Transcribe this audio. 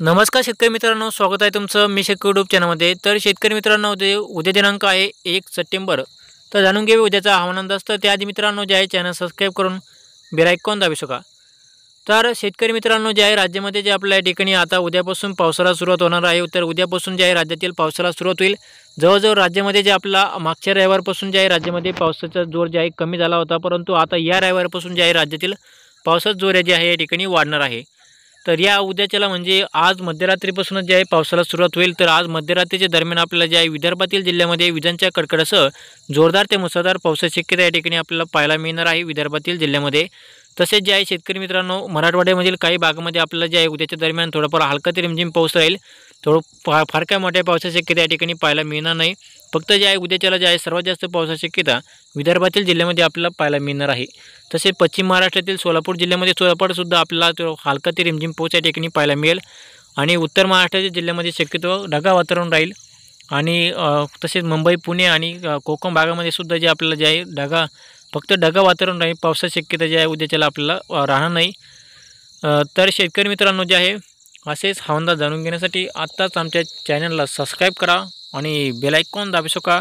नमस्कार शेतकरी मित्रांनो स्वागत आहे तुमचं मी शेतकरी यूट्यूब चॅनलमध्ये तर शेतकरी मित्रांनो उद्या उद्या दिनांक आहे एक सप्टेंबर तर जाणून घेऊ उद्याचा हवामान अंदाज. तर त्याआधी मित्रांनो जे आहे चॅनल सबस्क्राईब करून बेलायकॉन दाबू शका तर शेतकरी मित्रांनो जे आहे राज्यामध्ये जे आपल्या ठिकाणी आता उद्यापासून पावसाला सुरुवात होणार आहे तर उद्यापासून जे आहे राज्यातील पावसाला सुरुवात होईल. जवळजवळ राज्यामध्ये जे आपला मागच्या रविवारपासून जे आहे राज्यामध्ये पावसाचा जोर जे आहे कमी झाला होता परंतु आता या रविवारपासून जे आहे राज्यातील पावसाचा जोर जे आहे या ठिकाणी वाढणार आहे. तर या उद्याच्याला म्हणजे आज मध्यरात्रीपासूनच जे आहे पावसाला सुरुवात होईल. तर आज मध्यरात्रीच्या दरम्यान आपल्याला जे आहे विदर्भातील जिल्ह्यामध्ये विजांच्या कडकडासह जोरदार ते मुसळधार पावसाची शक्यता या ठिकाणी आपल्याला पाहायला मिळणार आहे विदर्भातील जिल्ह्यामध्ये. तसेच जे आहे शेतकरी मित्रांनो मराठवाड्यामधील काही भागामध्ये आपल्याला जे आहे उद्याच्या दरम्यान थोडाफार हलका ते रिमझिम पाऊस राहील. थोडं फा फार काय मोठ्या पावसाची शक्यता या ठिकाणी पाहायला मिळणार नाही. फक्त जे आहे उद्याच्याला जे आहे सर्वात जास्त पावसाची शक्यता विदर्भातील जिल्ह्यामध्ये आपल्याला पाहायला मिळणार आहे. तसेच पश्चिम महाराष्ट्रातील सोलापूर जिल्ह्यामध्ये सोलापूरसुद्धा आपल्याला तो हलका ते रिमझिम पाऊस या ठिकाणी पाहायला मिळेल. आणि उत्तर महाराष्ट्राच्या जिल्ह्यामध्ये शक्यतो ढगा वातावरण राहील. आणि तसेच मुंबई पुणे आणि कोकण भागामध्ये सुद्धा जे आपल्याला जे आहे ढगा फक्त ढगा वातावरण राहील. पावसाची शक्यता जे आहे उद्याच्याला आपल्याला राहणार नाही. तर शेतकरी मित्रांनो जे आहे असेच हवंदा जाणून घेण्यासाठी आत्ताच आमच्या चॅनलला सबस्क्राईब करा आणि बेलायकॉन दाबू शका